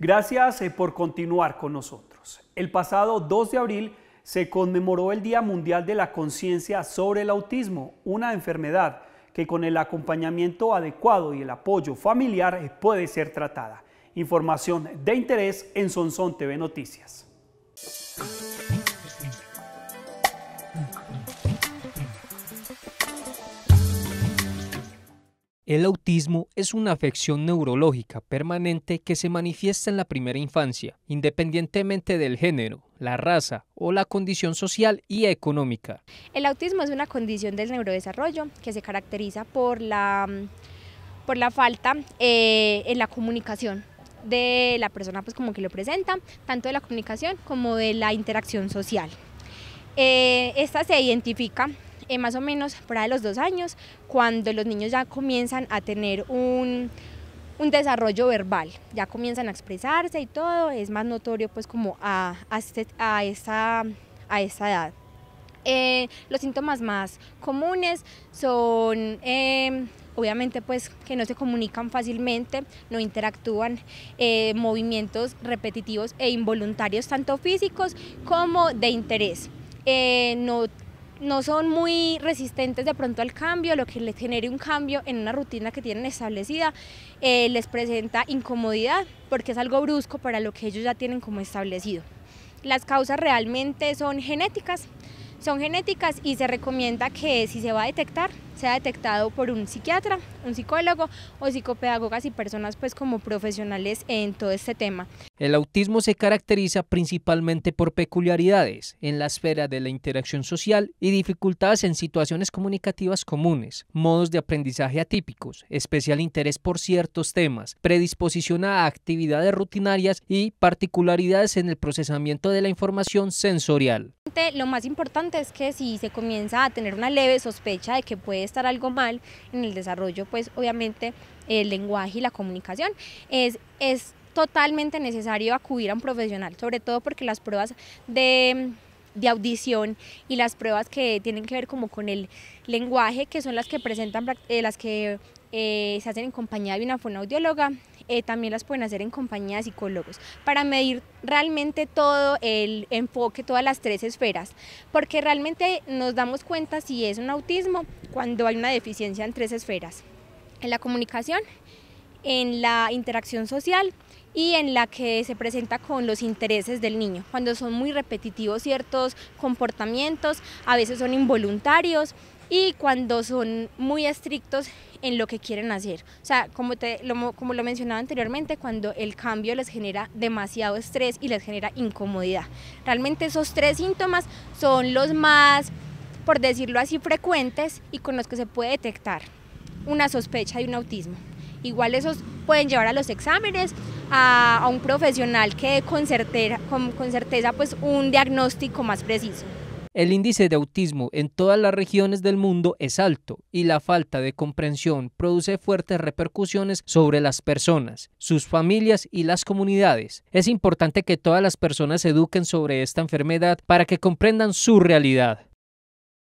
Gracias eh, por continuar con nosotros. El pasado 2 de abril se conmemoró el Día Mundial de la Conciencia sobre el Autismo, una enfermedad que con el acompañamiento adecuado y el apoyo familiar eh, puede ser tratada. Información de interés en Sonson TV Noticias. El autismo es una afección neurológica permanente que se manifiesta en la primera infancia, independientemente del género, la raza o la condición social y económica. El autismo es una condición del neurodesarrollo que se caracteriza por la, por la falta eh, en la comunicación de la persona pues como que lo presenta, tanto de la comunicación como de la interacción social. Eh, esta se identifica eh, más o menos para los dos años, cuando los niños ya comienzan a tener un, desarrollo verbal, ya comienzan a expresarse y todo, es más notorio pues como a, a, este, esa, a esa edad. Eh, los síntomas más comunes son em, obviamente pues que no se comunican fácilmente, no interactúan, eh, movimientos repetitivos e involuntarios tanto físicos como de interés. no no son muy resistentes de pronto al cambio, lo que les genere un cambio en una rutina que tienen establecida eh, les presenta incomodidad porque es algo brusco para lo que ellos ya tienen como establecido. Las causas realmente son genéticas, son genéticas y se recomienda que si se va a detectar, sea detectado por un psiquiatra, un psicólogo o psicopedagogas y personas pues como profesionales en todo este tema. El autismo se caracteriza principalmente por peculiaridades en la esfera de la interacción social y dificultades en situaciones comunicativas comunes, modos de aprendizaje atípicos, especial interés por ciertos temas, predisposición a actividades rutinarias y particularidades en el procesamiento de la información sensorial. Lo más importante es que si se comienza a tener una leve sospecha de que puede estar algo mal en el desarrollo, pues obviamente el lenguaje y la comunicación es, es totalmente necesario acudir a un profesional, sobre todo porque las pruebas de, de audición y las pruebas que tienen que ver como con el lenguaje, que son las que presentan, eh, las que eh, se hacen en compañía de una fonoaudióloga, eh, también las pueden hacer en compañía de psicólogos, para medir realmente todo el enfoque, todas las tres esferas, porque realmente nos damos cuenta si es un autismo cuando hay una deficiencia en tres esferas, en la comunicación, en la interacción social y en la que se presenta con los intereses del niño, cuando son muy repetitivos ciertos comportamientos, a veces son involuntarios y cuando son muy estrictos en lo que quieren hacer. O sea, como, te, lo, como lo mencionaba anteriormente, cuando el cambio les genera demasiado estrés y les genera incomodidad. Realmente esos tres síntomas son los más, por decirlo así, frecuentes y con los que se puede detectar una sospecha de un autismo. Igual esos pueden llevar a los exámenes, a, un profesional que con certeza, con, con certeza pues un diagnóstico más preciso. El índice de autismo en todas las regiones del mundo es alto y la falta de comprensión produce fuertes repercusiones sobre las personas, sus familias y las comunidades. Es importante que todas las personas se eduquen sobre esta enfermedad para que comprendan su realidad.